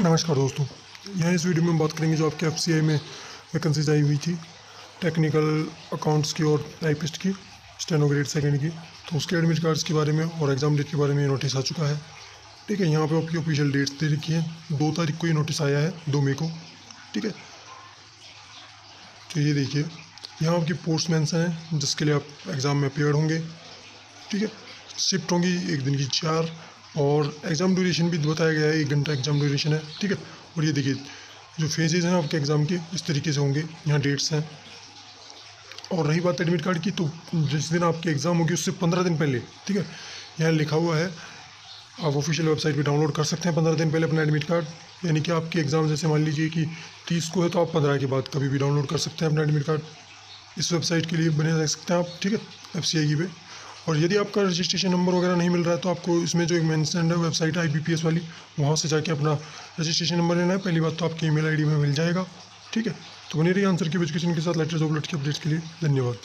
नमस्कार दोस्तों, यहाँ इस वीडियो में बात करेंगे जो आपके एफ़ में वैकेंसीज आई हुई थी टेक्निकल अकाउंट्स की और टाइपिस्ट की स्टेनो ग्रेड सेकेंड की। तो उसके एडमिट कार्ड्स के बारे में और एग्ज़ाम डेट के बारे में ये नोटिस आ चुका है। ठीक है, यहाँ पे आपकी ऑफिशियल डेट्स दे रखी है। दो तारीख को ये नोटिस आया है, दो मई को। ठीक है? तो ये देखिए, यहाँ आपकी पोस्ट मेंशन है, जिसके लिए आप एग्ज़ाम में अपेयर होंगे। ठीक है? शिफ्ट होंगी एक दिन की चार और एग्ज़ाम ड्यूरेशन भी बताया गया है, एक घंटा एग्ज़ाम ड्यूरेशन है, ठीक है? और ये देखिए, जो फेजेज़ हैं आपके एग्ज़ाम के, इस तरीके से होंगे, यहाँ डेट्स हैं। और रही बात एडमिट कार्ड की तो जिस दिन आपकी एग्ज़ाम होगी, उससे पंद्रह दिन पहले, ठीक है? यहाँ लिखा हुआ है, आप ऑफिशियल वेबसाइट पे डाउनलोड कर सकते हैं पंद्रह दिन पहले अपना एडमिट कार्ड यानी कि आपके एग्ज़ाम जैसे मान लीजिए कि तीस को है तो आप पंद्रह के बाद कभी भी डाउनलोड कर सकते हैं अपना एडमिट कार्ड इस वेबसाइट के लिए बने रह सकते हैं आप, ठीक है? एफ़ सी आई की पे। और यदि आपका रजिस्ट्रेशन नंबर वगैरह नहीं मिल रहा है तो आपको इसमें जो एक मैंसन है वेबसाइट आई वाली, वहाँ से जाके अपना रजिस्ट्रेशन नंबर लेना है। पहली बात तो आपकी ई मेल में मिल जाएगा। ठीक है? तो बने रही आंसर की एजुकेशन के साथ लेटर्स ऑफ़ लट के अपडेट्स के लिए धन्यवाद।